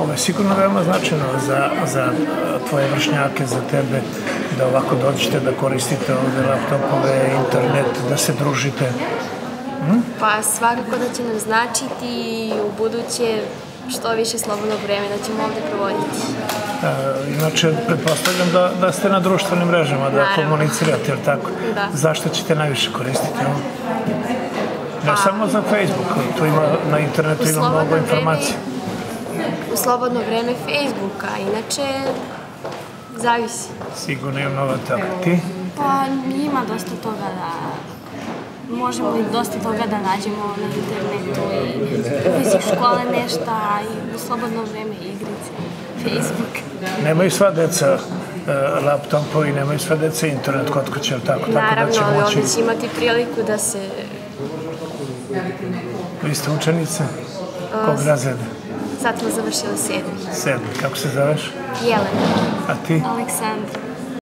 Ovo je sigurno veoma značajno za, za e, tvoje vršnjake, za tebe, da ovako dođete da koristite ovde laptopove, internet, da se družite. Pa svakako da će nam značiti u buduće što više slobodnog vremena ćemo ovde provoditi. E, inače, pretpostavljam da, da ste na društvenim mrežama, da Naravno. komunicirate, jel tako? Da. Zašto ćete najviše koristiti ovo? Ne Pa- samo za Facebook, tu ima, na internetu ima mnogo informacija. U slobodno vreme Facebooka, inače zavisi. Sigurno je nova tako. Ti? Pa ima dosta toga da možemo i dosta toga da nađemo na internetu i iz škole nešto, i u slobodno vreme igrice, Facebook. Nemaju sva deca e, laptopove i nemaju sva deca internet kod kuće, jel tako? Tako da Naravno, će ali moći... ovde će imati priliku da se Vi ste učenice? Kog razreda? Sad smo završili sedmi. Sedmi. Kako se zoveš? Jelena. A ti? Aleksandar.